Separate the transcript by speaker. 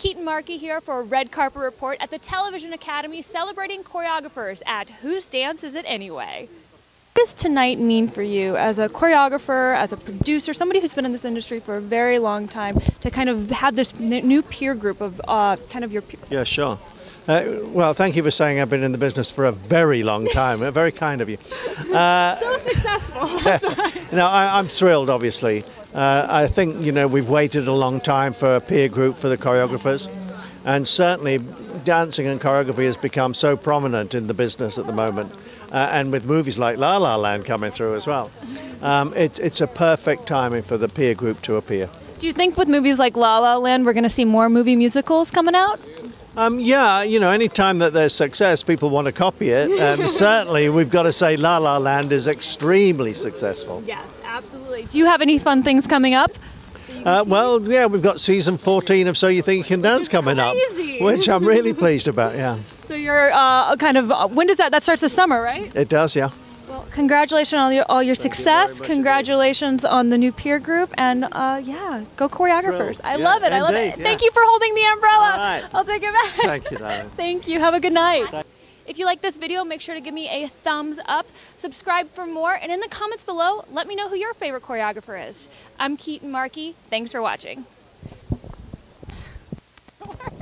Speaker 1: Keetin Marchi here for a Red Carpet Report at the Television Academy celebrating choreographers at Whose Dance Is It Anyway? What does tonight mean for you as a choreographer, as a producer, somebody who's been in this industry for a very long time, to kind of have this new peer group of uh, kind of your peer?
Speaker 2: Yeah, sure. Uh, well, thank you for saying I've been in the business for a very long time. Uh, very kind of you.
Speaker 1: so successful.
Speaker 2: No, I, I'm thrilled, obviously. Uh, I think, you know, we've waited a long time for a peer group for the choreographers. And certainly, dancing and choreography has become so prominent in the business at the moment. Uh, and with movies like La La Land coming through as well, um, it, it's a perfect timing for the peer group to appear.
Speaker 1: Do you think with movies like La La Land, we're going to see more movie musicals coming out?
Speaker 2: Um, yeah, you know, any time that there's success, people want to copy it. And certainly, we've got to say La La Land is extremely successful.
Speaker 1: Yes, absolutely. Do you have any fun things coming up?
Speaker 2: Uh, well, yeah, we've got season 14 of So You Think You Can Dance coming up, which I'm really pleased about, yeah.
Speaker 1: So you're uh, kind of uh, when does that that starts this summer, right?
Speaker 2: It does, yeah.
Speaker 1: Congratulations on all your, all your
Speaker 2: Thank
Speaker 1: success.
Speaker 2: much
Speaker 1: Congratulations on the new peer group, and uh, yeah, go choreographers. I
Speaker 2: Yeah,
Speaker 1: love it. I love it.
Speaker 2: yeah.
Speaker 1: Thank you for holding the umbrella.
Speaker 2: Right.
Speaker 1: I'll take it back.
Speaker 2: Thank you, darling.
Speaker 1: Thank you. Have a good night. If you like this video, make sure to give me a thumbs up, subscribe for more, and in the comments below, let me know who your favorite choreographer is. I'm Keetin Marchi. Thanks for watching.